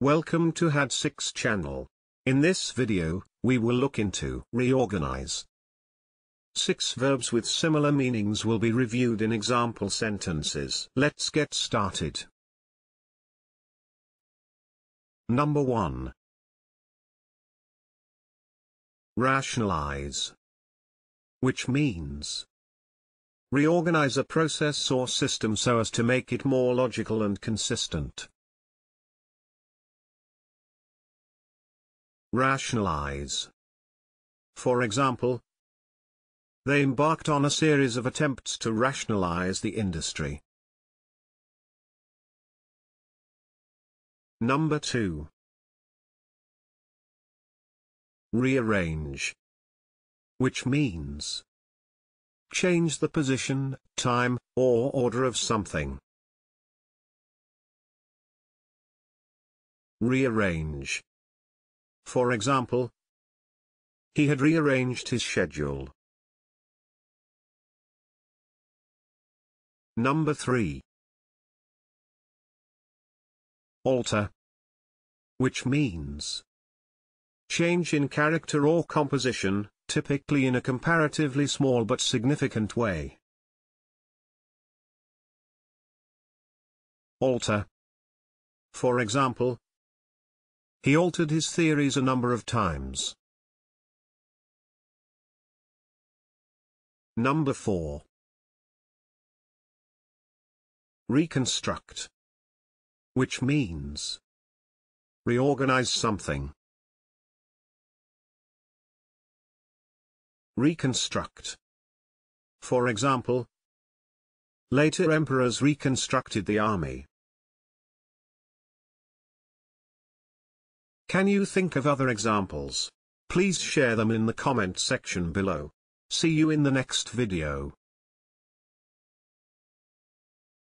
Welcome to HAD6 channel. In this video, we will look into reorganize. Six verbs with similar meanings will be reviewed in example sentences. Let's get started. Number 1. Rationalize. Which means reorganize a process or system so as to make it more logical and consistent. Rationalize. For example, they embarked on a series of attempts to rationalize the industry. Number 2. Rearrange. Which means change the position, time, or order of something. Rearrange. For example, he had rearranged his schedule. Number 3. Alter. Which means change in character or composition, typically in a comparatively small but significant way. Alter. For example, he altered his theories a number of times. Number 4. Reconstruct. Which means reorganize something. Reconstruct. For example, later emperors reconstructed the army. Can you think of other examples? Please share them in the comment section below. See you in the next video.